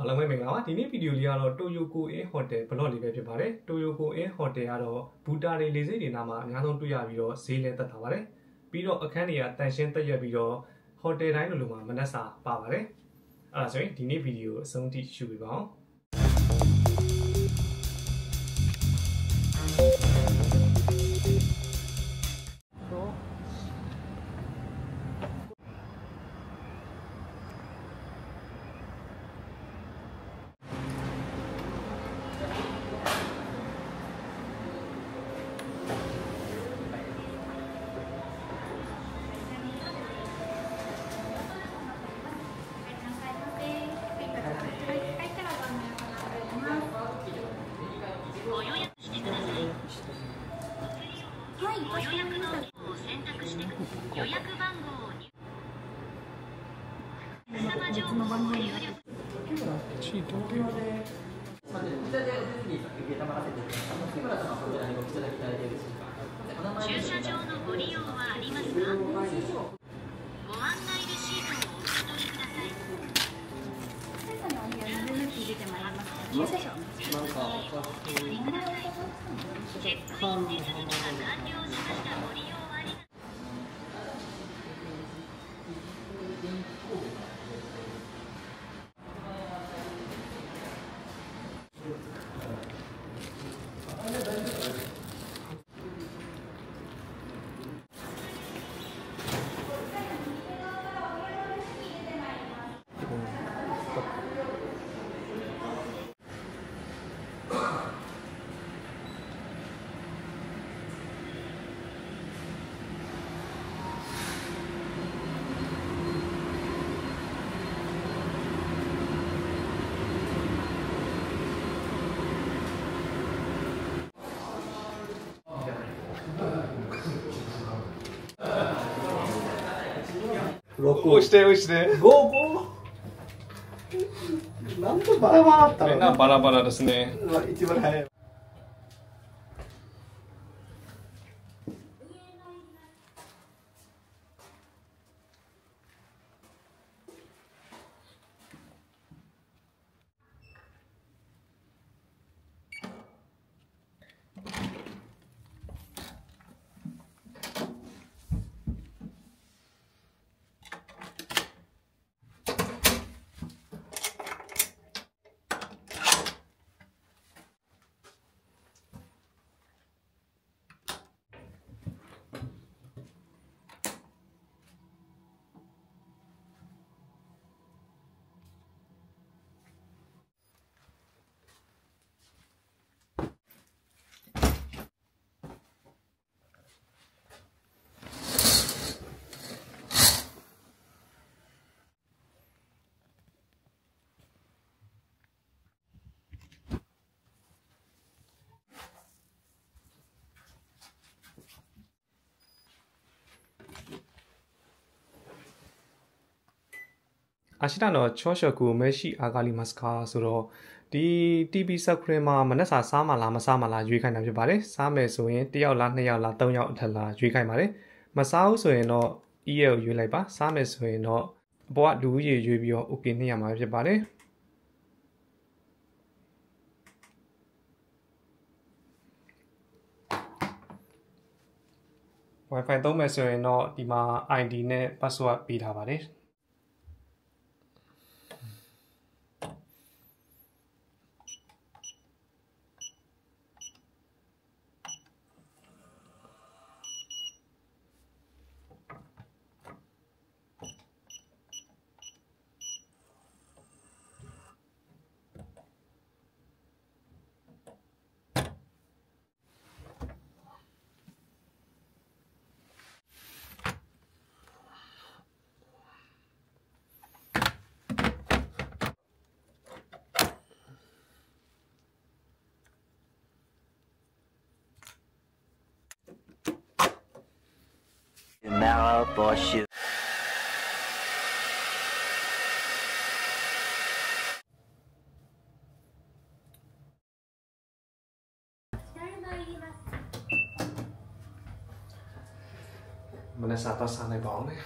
အားလုံးပဲမင်္ဂလာပါဒီနေ့ဗီဒီယိုလေးကတော့ Toyoko In Hotel Blog လေးပဲဖြစ်ပါတယ် Toyoko In Hotel ကတော့ဘူတာတွေလေဆိပ်တွေနားမှာအများဆုံးတွေ့ရပြီးတော့ဈေးလည်းတက်တာပါတယ်ပြီးတော့အခန်းတွေကတန်ရှင်းတက်ရက်ပြီးတော့ hotel တိုင်းလိုလိုမှာမနက်စာပါပါတယ်အဲ့ဒါဆိုရင်ဒီနေ့ဗီဒီယိုအဆုံးထိရှုပြပါအောင် の番号になチートまず、こちらでお手続き受けたまらせて。こちらにごいただいてよろしいです。か。駐車場のご利用はあります。かご案内レシートをお受け取りくださいのお部屋います。駐車場なんかチェックイン手続きが完了しましたご利用押して押して。なんでバラバラだったみんのなバラバラですね。一番早い အာရှိတနော်ချောရှော့ကူမဲရှိအာဂါလီမတ်စကာဆိုတော့ဒီ TB ဆက်ခရင်မှာမနက်စာစားမလားမစားမလားရွေးခိုင်းတာဖြစ်ပါတယ်စားမယ်ဆိုရင်တစ်ယောက်လားနှစ်ယောက်လားသုံးယောက်အထက်လားရွေးခိုင်းပါတယ်မစားဘူးဆိုရင်တော့ EA ကိုရွေးလိုက်ပါစားမယ်ဆိုရင်တော့အပေါ်ကလူကြီးရွေးပြီးတော့ OK နှစ်ရမှာဖြစ်ပါတယ် Wi-Fi သုံးမယ်ဆိုရင်တော့ဒီမှာ ID နဲ့ password ပေးထားပါတယ် Marrow for shoot. I'm tao sang đây bỏ đi.